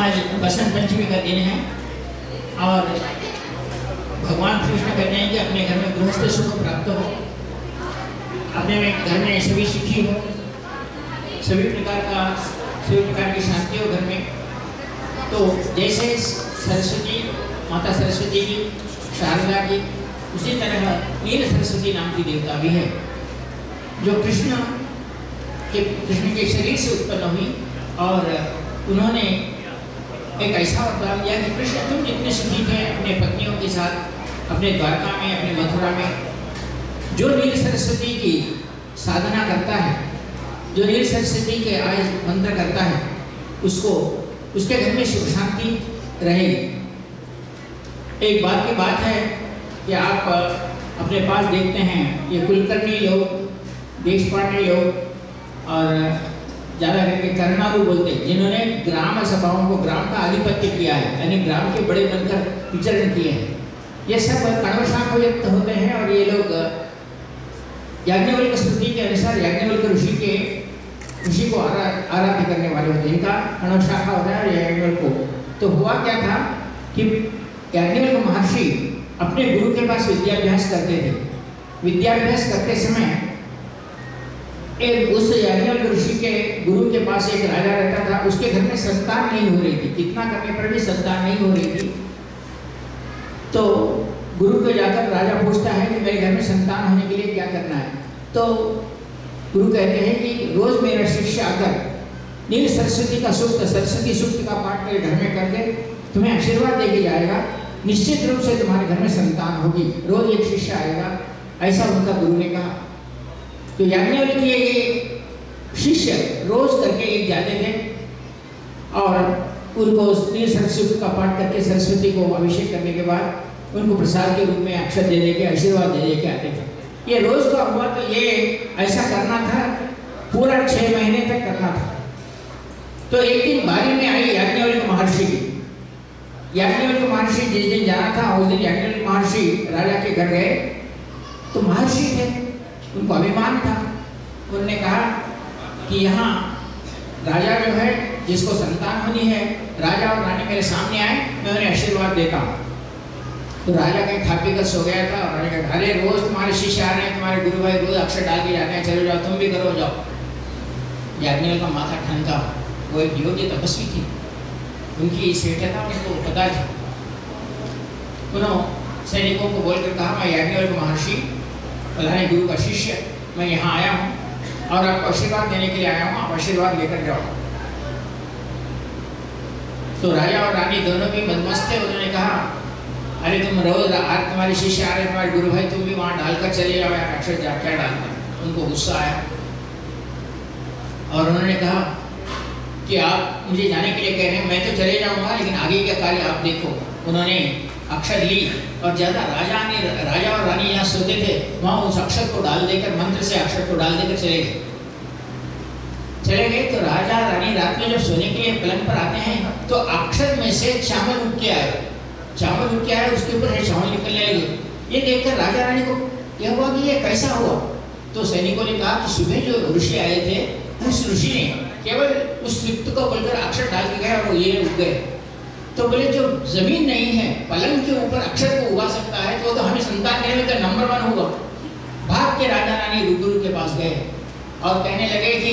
आज बसंत पंचमी का दिन है और भगवान कृष्ण कहते हैं कि अपने घर में गृहस्थ सुख प्राप्त हो। अपने में घर में सभी सुखी हो। सभी प्रकार का, सभी प्रकार की शांति हो घर में। तो जैसे सरस्वती, माता सरस्वती की, शारदा की, उसी तरह नील सरस्वती नाम की देवता भी है, जो कृष्ण के कृष्ण के शरीर से उत्पन्न हुई और उन्होंने एक ऐसा वरदान दिया कि कृष्ण तुम जितने सुखी थे अपने पत्नियों के साथ अपने द्वारका में अपने मथुरा में जो नील सरस्वती की साधना करता है जो नील सरस्वती के आय मंत्र करता है उसको उसके घर में सुख शांति रहेगी एक बात की बात है कि आप अपने पास देखते हैं ये कुलकर्णी लोग देश पाटनी लोग और ज़्यादा करके कर्णालू बोलते हैं। जिन्होंने ग्राम सभाओं को ग्राम का आधिपत्य किया है यानी ग्राम के बड़े बनकर विचरण किए हैं। ये सब कणवशाख व्यक्त होते हैं और ये लोग याज्ञवल्क स्तुति के अनुसार याज्ञवल्क ऋषि के ऋषि को आरा, आराध्य करने वाले होते हैं। इनका कणवशाखा होता है और याज्ञवल्क को। तो हुआ क्या था कि याज्ञवल्क महर्षि अपने गुरु के पास विद्याभ्यास करते थे। विद्याभ्यास करते समय एक उस याज्ञवल्क ऋषि के गुरु के पास एक राजा रहता था, उसके घर में संतान नहीं हो रही थी। कितना करने पर भी संतान नहीं हो रही थी। तो गुरु को जाकर राजा पूछता है कि मेरे घर में संतान होने के लिए क्या करना है? तो गुरु कहते हैं कि रोज मेरा शिष्य आकर नील सरस्वती का सूक्त, सरस्वती सूक्त का पाठ मेरे घर में कर दे तुम्हें आशीर्वाद दे के जाएगा। निश्चित रूप से तुम्हारे घर में संतान होगी। रोज एक शिष्य आएगा। ऐसा उनका गुरु ने कहा। तो याज्ञवल्क के शिष्य रोज करके एक जाते थे और उनको नील सरस्वती का पाठ करके सरस्वती को अभिषेक करने के बाद उनको प्रसाद के रूप में अक्षर दे दे के, आशीर्वाद दे दे के आते थे ये रोज का हुआ तो ये ऐसा करना था, पूरा छह महीने तक करना था। तो एक दिन बारी में आई याज्ञवल्क महर्षि। की याज्ञवल्क महर्षि जिस दिन जाना था, उस दिन याज्ञवल्क महर्षि राजा के घर गए। तो महर्षि थे। उनको अभिमान था। उन्होंने कहा कि यहाँ राजा जो है, जिसको संतान होनी है, राजा और रानी मेरे सामने आए, मैं उन्हें आशीर्वाद देता हूँ। तो राजा कहीं खा पी कर सो गया था और राजा कहा, अरे, रोज तुम्हारे शिष्य आ रहे हैं, तुम्हारे गुरु भाई रोज अक्षर डाल के जाते हैं, चलो जाओ, तुम भी करो, जाओ। याज्ञवल का माथा ठनका, वो एक योग्य तपस्वी थी। उनकी श्रेष्ठता उनको पता थी। उन्होंने सैनिकों को बोलकर कहा, मैं याज्ञवल्क महर्षि फलाने गुरु का शिष्य, मैं यहाँ आया हूँ और आपको आशीर्वाद देने के लिए आया हूँ, आप आशीर्वाद लेकर जाओ। तो राजा और रानी दोनों भी मदमस्त थे, उन्होंने कहा, अरे तुम रोज आज तुम्हारे शिष्य आ रहे तुम्हारे गुरु भाई, तुम भी वहाँ डालकर चले जाओ यार अक्षर जा, क्या डालना उनको गुस्सा आया। और उन्होंने कहा कि आप मुझे जाने के लिए कह रहे हैं, मैं तो चले जाऊँगा, लेकिन आगे का कार्य आप देखो। उन्होंने अक्षर ली और ज़्यादा राजा ने, राजा और रानी यहाँ सोते थे, वहाँ उस अक्षर को डाल देकर, मंत्र से अक्षर को डाल देकर चले गए। चले गए तो राजा रानी रात में जब सोने के लिए पलंग पर आते हैं तो अक्षर में से चावल उठ के आए। चावल उठ के आए, उसके ऊपर है चावल निकलने लगे। ये देखकर राजा रानी को क्या हुआ कि ये कैसा हुआ? तो सैनिकों ने कहा कि सुबह जो ऋषि आए थे, उस ऋषि ने केवल उस युक्त को बोलकर अक्षर डाल के गए और वो ये उग गए। तो बोले जो ज़मीन नहीं है पलंग के ऊपर अक्षर को उगा सकता है तो, तो हमें संतान देने में तो नंबर वन होगा। भाग के राजा रानी गुरु के पास गए और कहने लगे कि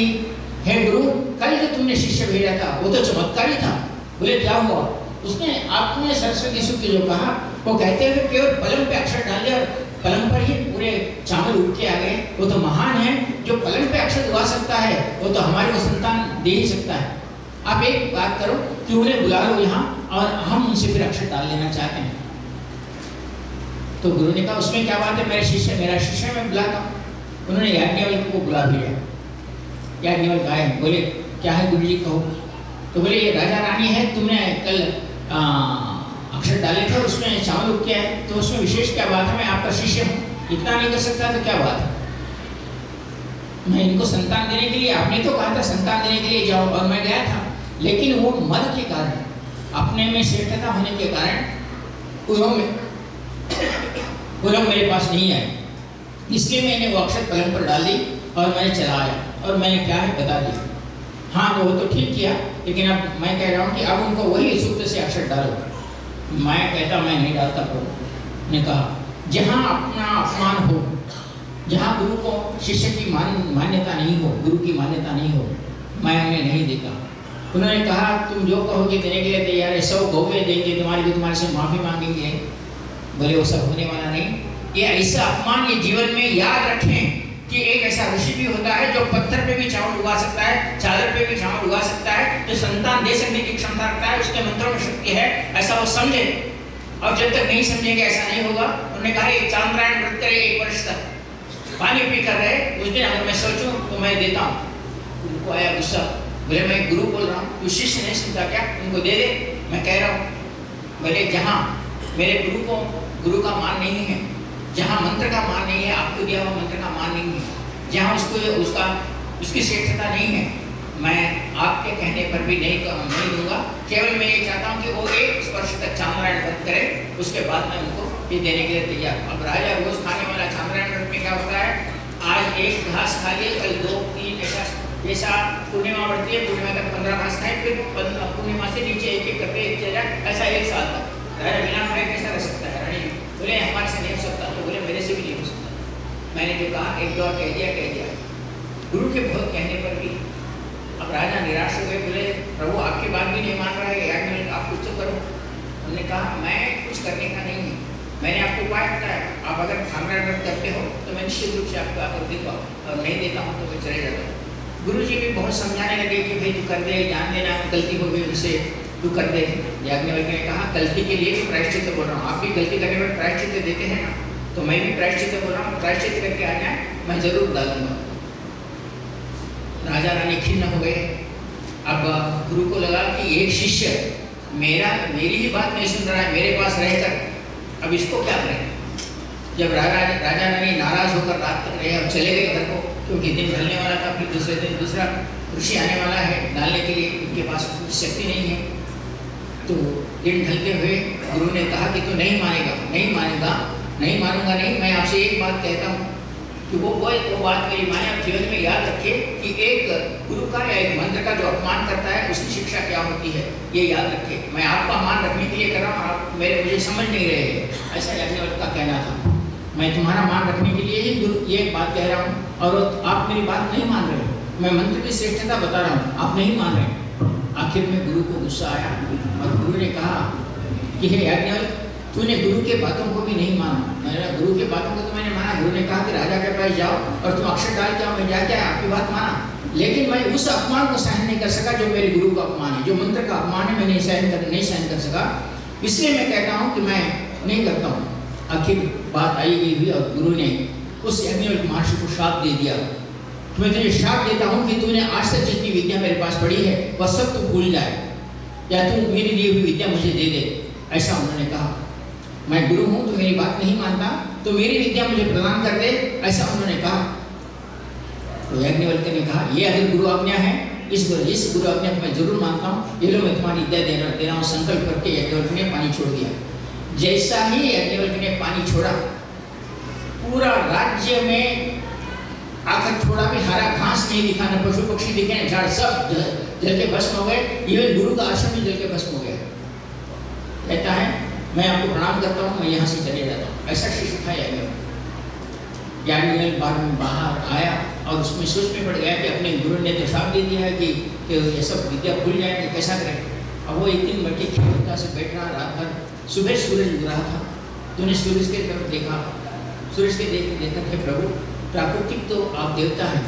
हे गुरु कल जो तुमने शिष्य भेजा था वो तो चमत्कारी था। बोले क्या हुआ? उसने आपने सरस्वती सुख जो कहा वो कहते हुए केवल पलंग पे अक्षर डाल दिया पलंग पर ही पूरे चावल उठ के आ गए। वो तो महान है जो पलंग पे अक्षर उगा सकता है वो तो हमारे को संतान दे ही सकता है। आप एक बात करो कि उन्हें बुला लो यहाँ। और हम उनसे फिर अक्षर डाल लेना चाहते हैं। तो गुरु ने कहा, उसमें क्या बात है? मेरे शिष्य, मेरा शिष्य मैं बुलाता हूँ। उन्होंने याज्ञवल्क को बुला भेजा याज्ञवल्क आए, बोले, क्या है गुरु जी, कहो? तो बोले, ये राजा रानी है, तुमने कल अक्षर डाले थे, उसमें चावल उग गया है? तो उसमें विशेष क्या बात है? मैं आपका शिष्य हूँ। इतना नहीं कर सकता तो क्या बात है? मैं इनको संतान देने के लिए, आपने तो कहा था, संतान देने के लिए जाओ। और मैं गया था। लेकिन वो मद के कारण अपने में श्रेष्ठता होने के कारण उन्हों में मेरे पास नहीं आए। इसलिए मैंने वो अक्षर पलंग पर डाल दी और मैंने चला आया और मैंने क्या है बता दिया। हाँ वो तो ठीक किया, लेकिन अब मैं कह रहा हूँ कि अब उनको वही सूत्र से अक्षर डालो। मैं कहता मैं नहीं डालता प्रभु, ने कहा, जहाँ अपना अपमान हो, जहाँ गुरु को शिष्य की मान, मान्यता नहीं हो, गुरु की मान्यता नहीं हो, मैं उन्हें नहीं देता। उन्होंने कहा, तुम जो कहोगे देने के लिए तैयार है सौ गौवे देंगे, तुम्हारी को तुम्हारे से माफ़ी मांगेंगे। बोले, वो सब होने वाला नहीं। ये ऐसा अपमान ये जीवन में याद रखें कि एक ऐसा ऋषि भी होता है जो पत्थर पे भी चावल उगा सकता है, चादर पे भी चावल उगा सकता है, जो संतान दे सकने की क्षमता रखता है, उसके मंत्रों में शक्ति है, ऐसा वो समझे। और जब तक नहीं समझेंगे ऐसा नहीं होगा, उन्होंने कहा एक चांद्रायण व्रत करे एक वर्ष तक। पानी पी कर रहे, उस दिन अगर मैं सोचूं तो मैं देता हूँ। उनको आया गुस्सा। बोले, मैं गुरु बोल रहा हूँ तू शिष्य नहीं सुनता क्या उनको दे दे? मैं कह रहा हूँ, बोले, जहाँ मेरे गुरु को, गुरु का मान नहीं है, जहाँ मंत्र का मान नहीं है, आपको दिया हुआ मंत्र का मान नहीं है, जहाँ उसको, उसका, उसकी श्रेष्ठता नहीं है, मैं आपके कहने पर भी नहीं नहीं दूँगा। केवल मैं ये चाहता हूँ कि वो एक स्पर्श तक चांद्रायण व्रत करे, उसके बाद मैं उनको ये देने के लिए तैयार अब राजा रोज खाने वाला चांद्रायण व्रत में क्या होता है? आज एक घास खा लिए, कल दो, तीन, ऐसा जैसा पूर्णिमा बढ़ती है, पूर्णिमा तक पंद्रह घास खाए फिर पूर्णिमा से नीचे एक एक करके एक ऐसा एक साल तक। राजा बिना खाए कैसा रह सकता है, रानी? बोले, हमारे से नहीं हो सकता। तो बोले, मेरे से भी नहीं हो सकता। मैंने जो कहा, एक दो कह दिया कह दिया। गुरु के बहुत कहने पर भी अब राजा निराश हो गए, बोले, प्रभु, आपकी बात भी नहीं मान रहा है, यार, मैं आप कुछ तो करो। उन्होंने कहा, मैं कुछ करने का नहीं है। मैंने आपको उपाय बताया। आप अगर खाना करते हो तो मैं निश्चित रूप से आपको आकर देता हूँ और नहीं देता हूँ तो मैं चले जाता हूँ। गुरु जी भी बहुत समझाने लगे कि भाई, तू कर दे, जान देना गलती हो गई उनसे, तू कर दे। याज्ञवल्क्य ने कहा, गलती के लिए भी प्रायश्चित बोल रहा हूँ। आप भी गलती करने पर प्रायश्चित देते हैं ना तो मैं भी प्रायश्चित बोल रहा हूँ। प्रायश्चित करके आ जाए, मैं ज़रूर डालूँगा। राजा रानी खिन्न हो गए। अब गुरु को लगा कि एक शिष्य मेरा, मेरी ही बात नहीं सुन रहा है, मेरे पास रहकर। अब इसको क्या करें? जब राजा राजा रानी नाराज़ होकर रात तक रहे और चले गए घर को क्योंकि दिन ढलने वाला था, फिर दूसरे दिन दूसरा ऋषि आने वाला है, डालने के लिए उनके पास शक्ति नहीं है। तो दिन ढलते हुए गुरु ने कहा कि तू नहीं मानेगा नहीं मानेगा, नहीं मानूँगा, नहीं, मैं आपसे एक बात कहता हूँ। कि वो वो वो बात मेरी माने आप जीवन में याद रखिए कि एक गुरु का या एक मंत्र का जो अपमान करता है, उसकी शिक्षा क्या होती है, ये याद रखिए मैं आपका मान रखने के लिए कर रहा हूँ, आप मेरे मुझे समझ नहीं रहे ऐसा याज्ञवल्क का कहना था। मैं तुम्हारा मान रखने के लिए ये बात कह रहा हूँ, और आप मेरी बात नहीं मान रहे मैं मंत्र की श्रेष्ठता बता रहा हूँ, आप नहीं मान रहे। आखिर में गुरु को गुस्सा आया, और गुरु ने कहा कि, हे याज्ञवल्क तूने गुरु के बातों को भी नहीं माना। मैंने गुरु के बातों को तो मैंने माना। गुरु ने कहा कि, राजा के पास जाओ, और तुम अक्षर डाल जाओ मैं जाके आपकी बात माना। लेकिन मैं उस अपमान को सहन नहीं कर सका जो मेरे गुरु का अपमान है, जो मंत्र का अपमान है, मैं नहीं सहन कर, नहीं सहन कर सका। इसलिए मैं कहता हूँ कि मैं नहीं करता हूँ। आखिर बात आई, गई हुई, और गुरु ने उस यज्ञवल्क महर्षि को श्राप दे दिया। मैं तुझे श्राप देता हूँ कि तूने आज तक जितनी विद्या मेरे पास पड़ी है, वह सब तू भूल जाए। या तू मेरी दी हुई विद्या मुझे दे दे। ऐसा उन्होंने कहा। मैं गुरु हूँ तो मेरी बात नहीं मानता। तो मेरी विद्या मुझे प्रदान कर दे। ऐसा उन्होंने कहा। तो यज्ञवल्क्य ने कहा, ये अगर गुरु आज्ञा है, इस गुरु इस गुरु आज्ञा को मैं ज़रूर मानता हूँ। ये लो मैं तुम्हारी विद्या दे रहा दे रहा हूँ। संकल्प करके यज्ञवल्क्य ने पानी छोड़ दिया। जैसा ही यज्ञवल्क्य ने पानी छोड़ा पूरा राज्य में आकर थोड़ा भी हरा घास नहीं दिखा न पशु पक्षी दिखे झाड़ सब जल के भस्म हो गए। इवन गुरु का आश्रम भी जल के भस्म हो गया। कहता है मैं आपको प्रणाम करता हूँ मैं यहाँ से चले जाता हूँ। ऐसा शिष्य था यानी बार में बाहर आया और उसमें सोच में पड़ गया कि अपने गुरु ने तो साफ़ दे दिया है कि, कि ये सब विद्या भूल जाए तो कैसा करें। अब वो एक दिन मट्टी खेलता से बैठ रहा रात भर सुबह सूरज उग रहा था। तूने सूरज के तरफ़ देखा सूरज के देख देखकर के प्रभु, प्राकृतिक तो आप देवता हैं।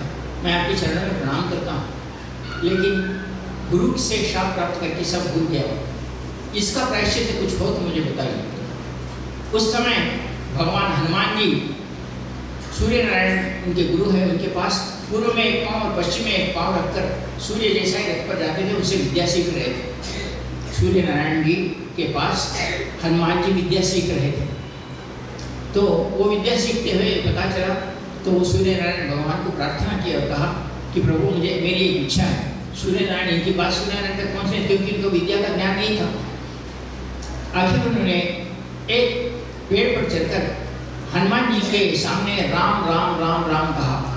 मैं आपके चरणों में प्रणाम करता हूँ। लेकिन गुरु से शाप प्राप्त करके सब भूल गया इसका प्रायश्चित कुछ हो तो मुझे बताइए। उस समय भगवान हनुमान जी सूर्य नारायण उनके गुरु हैं, उनके पास पूर्व में एक पाँव और पश्चिम में एक पाँव रखकर सूर्य जैसा ही रथ पर जाते थे, उनसे विद्या सीख रहे थे। सूर्य नारायण जी के पास हनुमान जी विद्या सीख रहे थे। तो वो विद्या सीखते हुए पता चला तो वो सूर्य नारायण भगवान को प्रार्थना किया और कहा कि प्रभु, मुझे, मेरी एक इच्छा है। सूर्य नारायण इनकी बात सूर्य नारायण तक पहुँचे, क्योंकि इनको विद्या का ज्ञान नहीं था। आखिर उन्होंने एक पेड़ पर चढ़कर हनुमान जी के सामने राम राम राम राम कहा।